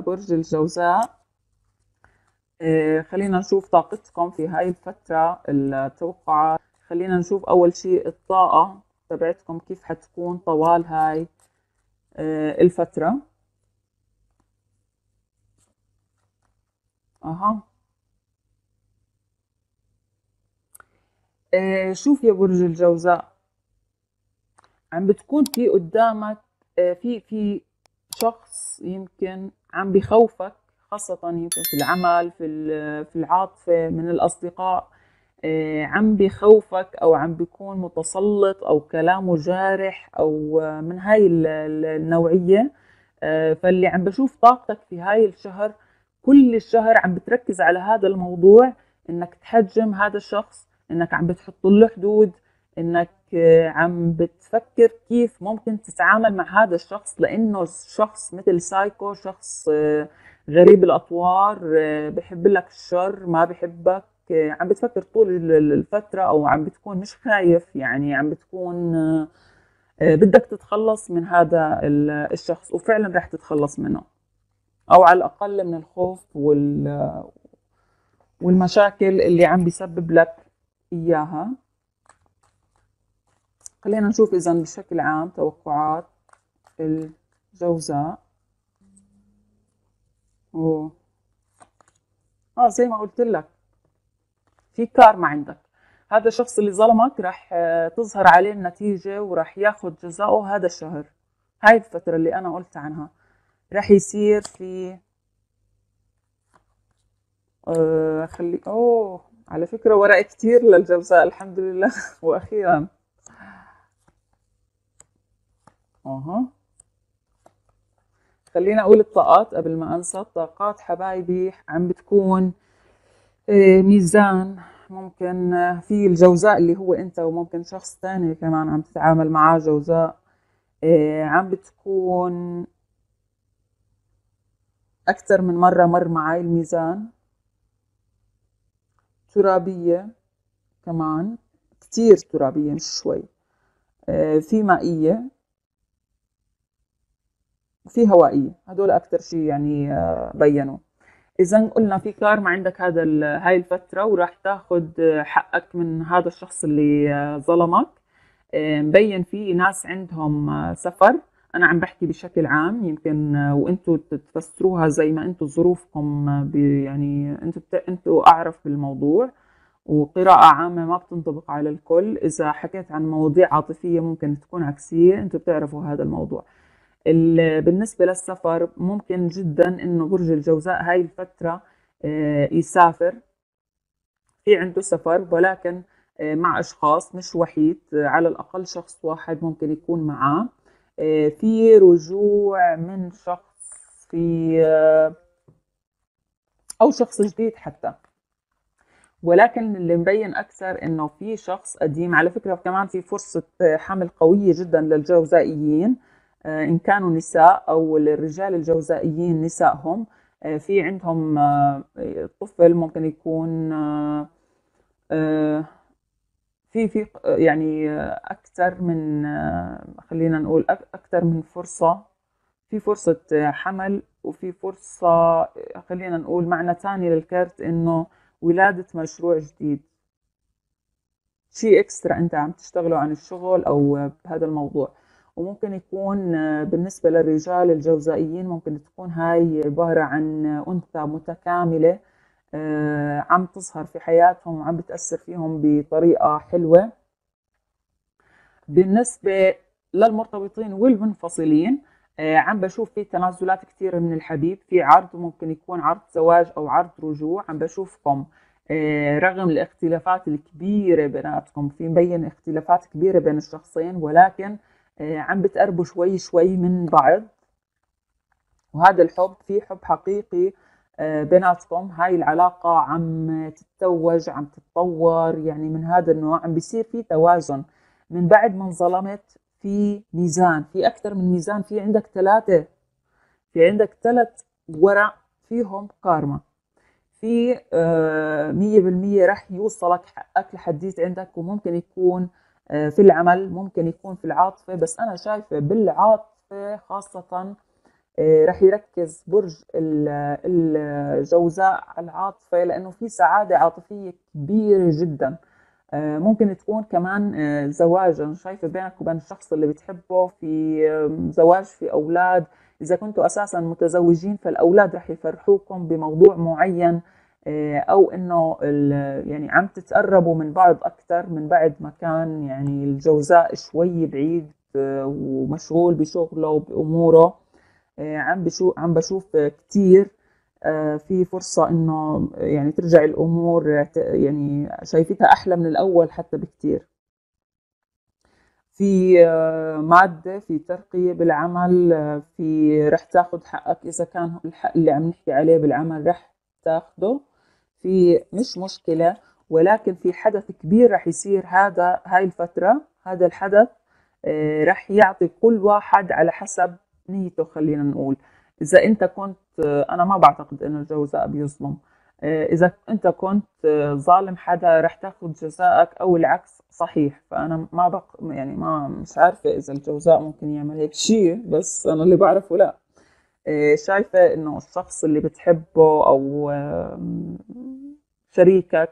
برج الجوزاء. آه، خلينا نشوف طاقتكم في هاي الفترة التوقعات خلينا نشوف أول شيء الطاقة تبعتكم كيف حتكون طوال هاي آه، الفترة. أها. آه، شوف يا برج الجوزاء عم بتكون في قدامك في في شخص يمكن عم بخوفك خاصة يمكن في العمل في في العاطفة من الأصدقاء آه، عم بخوفك أو عم بيكون متسلط أو كلامه جارح أو من هاي النوعية. آه، فاللي عم بشوف طاقتك في هاي الشهر كل الشهر عم بتركز على هذا الموضوع إنك تحجم هذا الشخص إنك عم بتحط له حدود إنك آه، عم بتفكر كيف ممكن تتعامل مع هذا الشخص لأنه شخص مثل سايكو شخص غريب الأطوار آه، بحب لك الشر ما بحبك آه، عم بتفكر طول الفترة أو عم بتكون مش خايف يعني عم بتكون آه، بدك تتخلص من هذا الشخص وفعلا رح تتخلص منه. أو على الأقل من الخوف وال والمشاكل اللي عم بيسبب لك إياها. خلينا نشوف إذا بشكل عام توقعات الجوزاء. أوه. آه زي ما قلت لك في كارما عندك. هذا الشخص اللي ظلمك راح آه، تظهر عليه النتيجة وراح ياخذ جزاؤه هذا الشهر. هاي الفترة اللي أنا قلت عنها. راح يصير في آه خلي أوه على فكرة ورق كتير للجوزاء الحمد لله. وأخيرا. أها. خلينا أقول الطاقات قبل ما أنسى. الطاقات حبايبي عم بتكون آه، ميزان. ممكن آه، في الجوزاء اللي هو أنت وممكن شخص ثاني كمان عم تتعامل معاه جوزاء آه، عم بتكون أكثر من مرة مر معي الميزان. ترابية كمان كتير ترابية مش شوي. في مائية. وفي هوائيه هدول أكثر شيء يعني آه، بينوا. إذا قلنا في كارما عندك هذا هاي الفترة وراح تاخذ حقك من هذا الشخص اللي آه، ظلمك. آه، مبين في ناس عندهم سفر. أنا عم بحكي بشكل عام يمكن وأنتم تفسروها زي ما أنتم ظروفكم يعني أنتم أنتم أعرف بالموضوع. وقراءة عامة ما بتنطبق على الكل. إذا حكيت عن مواضيع عاطفية ممكن تكون عكسية. أنتم بتعرفوا هذا الموضوع. بالنسبة للسفر ممكن جدا إنه برج الجوزاء هاي الفترة آه، يسافر. في عنده سفر ولكن آه، مع أشخاص مش وحيد آه، على الأقل شخص واحد ممكن يكون معاه. في رجوع من شخص في أو شخص جديد حتى. ولكن اللي مبين أكثر إنه في شخص قديم على فكرة كمان في فرصة حمل قوية جدا للجوزائيين. إن كانوا نساء أو الرجال الجوزائيين نسائهم. آه، في عندهم آه، طفل ممكن يكون في في يعني أكثر من خلينا نقول أكثر من فرصة. في فرصة حمل وفي فرصة خلينا نقول معنى ثاني للكارت إنه ولادة مشروع جديد. شيء اكسترا أنت عم تشتغلوا عن الشغل أو بهذا الموضوع. وممكن يكون آه، بالنسبة للرجال الجوزائيين ممكن تكون هاي عبارة عن أنثى متكاملة آه، عم تظهر في حياتهم وعم بتأثر فيهم بطريقة حلوة. بالنسبة للمرتبطين والمنفصلين آه، عم بشوف في تنازلات كثيرة من الحبيب في عرض ممكن يكون عرض زواج أو عرض رجوع عم بشوفكم رغم الاختلافات الكبيرة بيناتكم في مبين اختلافات كبيرة بين الشخصين ولكن آه، عم بتقربوا شوي شوي من بعض. وهذا الحب في حب حقيقي آه، بيناتكم. هاي العلاقة عم تتوج عم تتطور يعني من هذا النوع. عم بيصير في توازن. من بعد ما انظلمت في ميزان. في أكثر من ميزان. في عندك ثلاثة. في عندك ثلاث ورق فيهم كارما. في آه، مية بالمية رح يوصلك حقك لحديت عندك. وممكن يكون آه، في العمل ممكن يكون في العاطفة بس أنا شايفة بالعاطفة خاصة آه، رح يركز برج الجوزاء على العاطفة لأنه في سعادة عاطفية كبيرة جدا. آه، ممكن تكون كمان آه، زواج. أنا شايفة بينك وبين الشخص اللي بتحبه في زواج في أولاد. إذا كنتوا أساسا متزوجين فالأولاد رح يفرحوكم بموضوع معين. أو إنه يعني عم تتقربوا من بعض أكثر من بعد ما كان يعني الجوزاء شوي بعيد ومشغول بشغله وبأموره آه، عم بشوف عم بشوف كثير آه، في فرصة إنه يعني ترجع الأمور يعني شايفتها أحلى من الأول حتى بكثير في آه، مادة في ترقية بالعمل في رح تاخذ حقك إذا كان الحق اللي عم نحكي عليه بالعمل رح تاخده. في مش مشكلة ولكن في حدث كبير رح يصير هذا هاي الفترة هذا الحدث رح يعطي كل واحد على حسب نيته خلينا نقول. إذا أنت كنت أنا ما بعتقد إنه الجوزاء بيظلم إذا أنت كنت ظالم حدا رح تاخذ جزائك أو العكس صحيح. فأنا ما بق يعني ما مش عارفة إذا الجوزاء ممكن يعمل هيك شيء بس أنا اللي بعرفه لا. شايفة إنه الشخص اللي بتحبه أو شريكك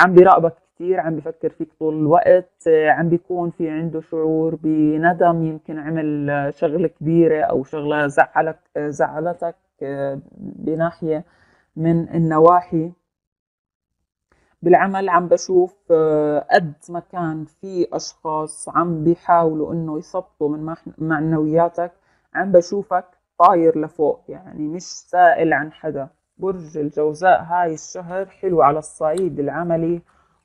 عم بيراقبك كثير عم بفكر فيك طول الوقت عم بيكون في عنده شعور بندم يمكن عمل شغلة كبيرة أو شغلة زعلك زعلتك بناحية من النواحي. بالعمل عم بشوف قد ما كان في أشخاص عم بيحاولوا إنه يثبطوا من معنوياتك عم بشوفك طاير لفوق يعني مش سائل عن حدا. برج الجوزاء هاي الشهر حلو على الصعيد العملي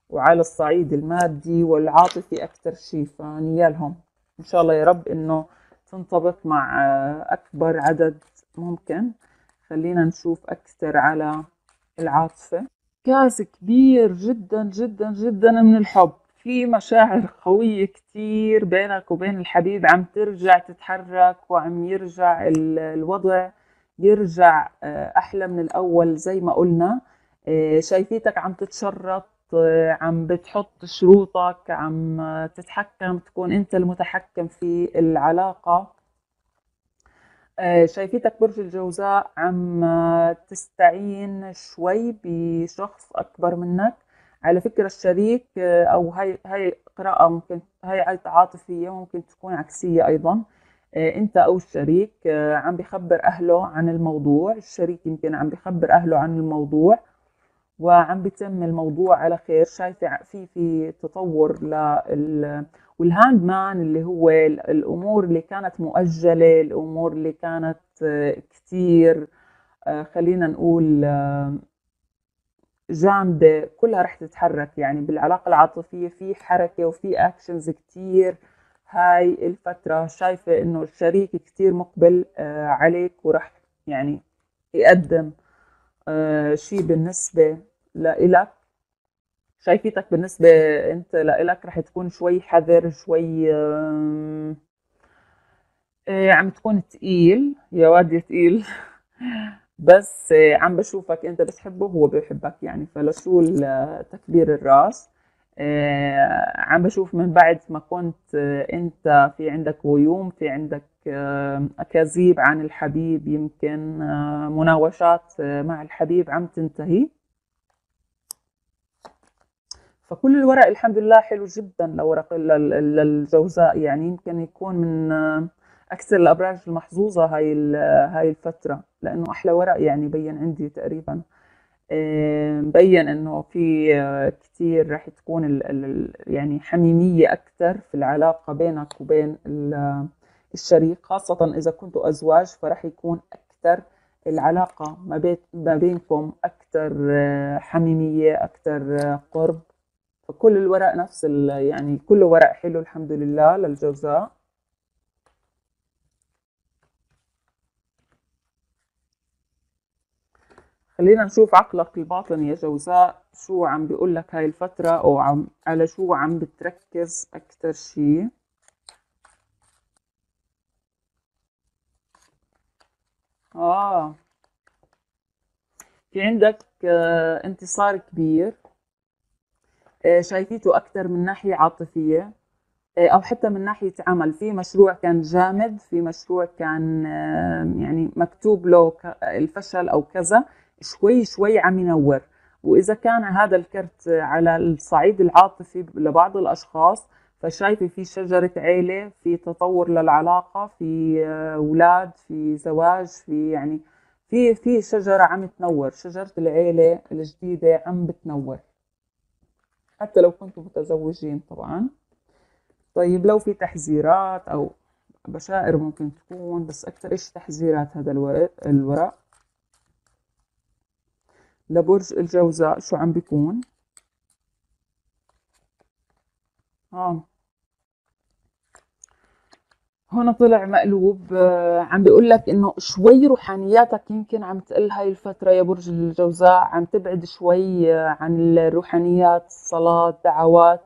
وعلى الصعيد المادي والعاطفي أكثر شيء فنيالهم. إن شاء الله يا رب إنه تنطبق مع أكبر عدد ممكن. خلينا نشوف أكثر على العاطفة. كاس كبير جدا جدا جدا من الحب. في مشاعر قوية كتير بينك وبين الحبيب عم ترجع تتحرك وعم يرجع الوضع يرجع آه، أحلى من الأول زي ما قلنا. آه، شايفيتك عم تتشرط عم بتحط شروطك عم تتحكم تكون أنت المتحكم في العلاقة. آه، شايفيتك برج الجوزاء عم تستعين شوي بشخص أكبر منك. على فكرة الشريك آه، أو هاي هاي قراءة ممكن هاي عاطفية ممكن تكون عكسية أيضا. آه، أنت أو الشريك عم بخبر أهله عن الموضوع الشريك يمكن عم بخبر أهله عن الموضوع وعم بيتم الموضوع على خير. شايفة في في تطور لل وال hanged man اللي هو الأمور اللي كانت مؤجلة الأمور اللي كانت كثير آه، خلينا نقول آه، جامدة كلها رح تتحرك. يعني بالعلاقة العاطفية في حركة وفي actions كثير هاي الفترة شايفة إنه الشريك كثير مقبل آه، عليك ورح يعني يقدم آه، شيء بالنسبة لإلك. شايفيتك بالنسبة أنت لإلك رح تكون شوي حذر شوي آه، عم تكون تقيل. يا واد يا تقيل. بس آه، عم بشوفك انت بتحبه وهو بيحبك يعني. فلشو تكبير الراس. عم بشوف من بعد ما كنت انت في عندك غيوم في عندك أكاذيب عن الحبيب يمكن آه، مناوشات آه، مع الحبيب عم تنتهي. فكل الورق الحمد لله حلو جدا لورق الجوزاء يعني. يمكن يكون من آه، أكثر الأبراج المحظوظة هاي هاي الفترة لأنه أحلى ورق يعني بين عندي تقريبا. مبين إنه في كثير رح تكون يعني حميمية أكثر في العلاقة بينك وبين الشريك خاصة إذا كنتوا أزواج فرح يكون أكثر العلاقة ما بينكم أكثر آه، حميمية أكثر آه، قرب. فكل الورق نفس يعني كل ورق حلو الحمد لله للجوزاء خلينا نشوف عقلك الباطني يا جوزاء. شو عم بيقول لك هاي الفترة؟ أو عم على شو عم بتركز أكثر شيء آه. في عندك آه انتصار كبير. آه شايفيته أكثر من ناحية عاطفية. آه، أو حتى من ناحية عمل. في مشروع كان جامد في مشروع كان يعني مكتوب له الفشل أو كذا. شوي شوي عم ينور. وإذا كان هذا الكرت على الصعيد العاطفي لبعض الأشخاص فشايفة في شجرة عيلة في تطور للعلاقة في أولاد في زواج في يعني في في شجرة عم تنور. شجرة العيلة الجديدة عم بتنور. حتى لو كنتوا متزوجين طبعا. طيب لو في تحذيرات أو بشائر ممكن تكون بس أكثر إيش تحذيرات هذا الورق. لبرج الجوزاء شو عم بيكون؟ آه. هون طلع مقلوب آه، عم بيقول لك إنه شوي روحانياتك يمكن عم تقل هاي الفترة يا برج الجوزاء عم تبعد شوي آه، عن الروحانيات صلاة دعوات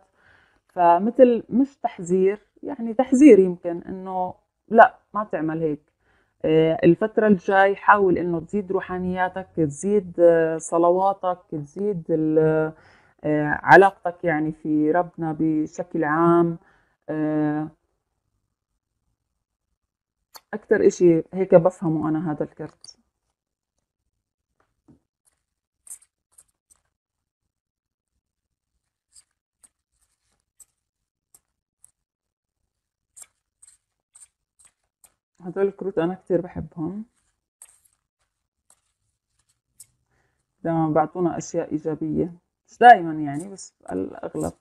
فمثل مش تحذير يعني تحذير يمكن إنه لا ما تعمل هيك. آه، الفترة الجاي حاول إنه تزيد روحانياتك تزيد صلواتك تزيد علاقتك يعني في ربنا بشكل عام. أكتر إشي هيك بفهمه أنا هذا الكرت. هدول الكروت أنا كتير بحبهم. دائما بعطونا أشياء إيجابية مش دائما يعني بس الأغلب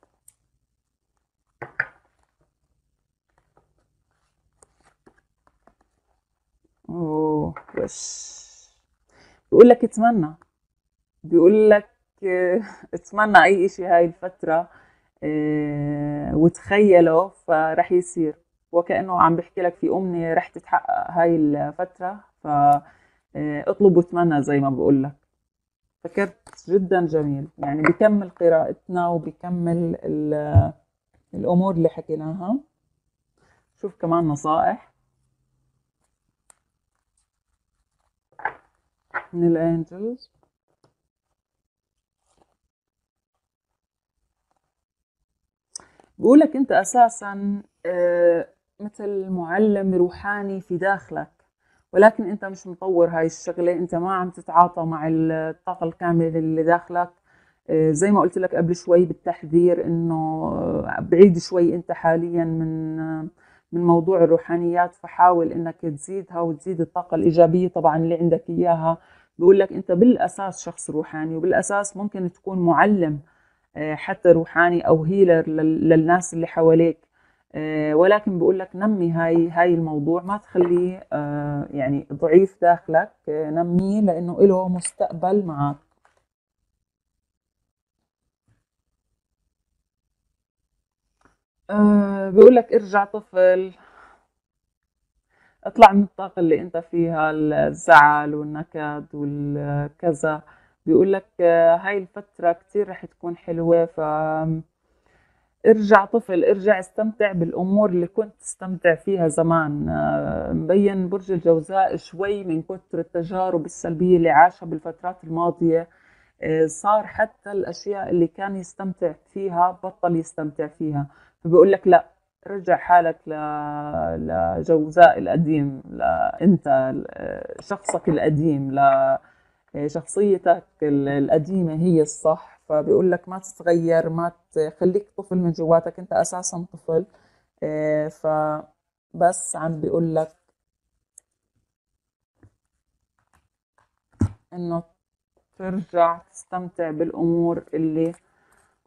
أوه وش؟ بيقول لك اتمنى. بيقول لك اتمنى أي إشي هاي الفترة آه وتخيله فرح يصير. وكأنه عم بحكي لك في أمنية رح تتحقق هاي الفترة فاطلب واتمنى زي ما بقول لك. فكرت جدا جميل. يعني بكمل قراءتنا وبكمل الأمور اللي حكيناها. شوف كمان نصائح. من الأنجلز. بقولك أنت أساسا آه، مثل معلم روحاني في داخلك. ولكن أنت مش مطور هاي الشغلة أنت ما عم تتعاطى مع الطاقة الكاملة اللي داخلك. آه، زي ما قلت لك قبل شوي بالتحذير إنه آه، بعيد شوي أنت حاليا من من موضوع الروحانيات. فحاول إنك تزيدها وتزيد الطاقة الإيجابية طبعا اللي عندك إياها. بيقول لك أنت بالأساس شخص روحاني وبالأساس ممكن تكون معلم آه، حتى روحاني أو هيلر للناس اللي حواليك. آه، ولكن بقول لك نمي هاي هاي الموضوع ما تخليه آه، يعني ضعيف داخلك. نميه لأنه له مستقبل معك. بقول لك ارجع طفل. اطلع من الطاقة اللي أنت فيها الزعل والنكد والكذا. بيقول لك آه، هاي الفترة كتير رح تكون حلوة ف ارجع طفل ارجع استمتع بالأمور اللي كنت تستمتع فيها زمان. آه، مبين برج الجوزاء شوي من كتر التجارب السلبية اللي عاشها بالفترات الماضية. آه، صار حتى الأشياء اللي كان يستمتع فيها بطل يستمتع فيها. فبيقول لك لا رجع حالك لجوزاء القديم لانت شخصك القديم لشخصيتك القديمة هي الصح. فبيقول لك ما تتغير ما تخليك طفل من جواتك أنت أساسا طفل. آه، فبس عم بيقول لك إنه ترجع تستمتع بالأمور اللي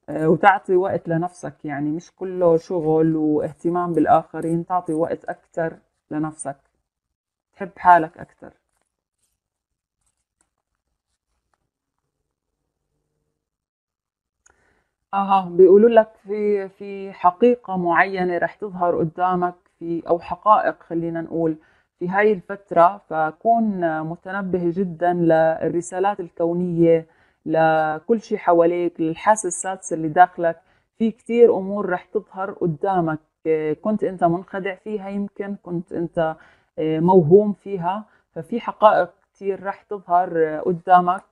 آه، وتعطي وقت لنفسك. يعني مش كله شغل واهتمام بالآخرين تعطي وقت أكثر لنفسك. تحب حالك أكثر أها بيقولوا لك في في حقيقة معينة رح تظهر قدامك في أو حقائق خلينا نقول في هاي الفترة. فكون متنبه جدا للرسالات الكونية لكل شيء حواليك للحاسة السادسة اللي داخلك في كتير أمور رح تظهر قدامك. كنت أنت منخدع فيها يمكن كنت أنت آه، موهوم فيها. ففي حقائق كثير رح تظهر قدامك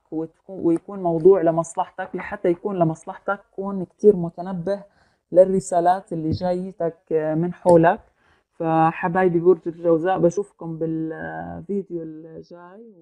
ويكون موضوع لمصلحتك لحتى يكون لمصلحتك كون كتير متنبه للرسالات اللي جايتك من حولك. فحبايبي برج الجوزاء بشوفكم بالفيديو الجاي